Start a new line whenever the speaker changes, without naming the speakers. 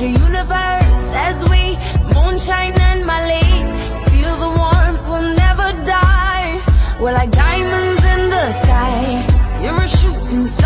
the universe as we moonshine and molly. Feel the warmth, we'll never die. We're like diamonds in the sky. You're a shooting star.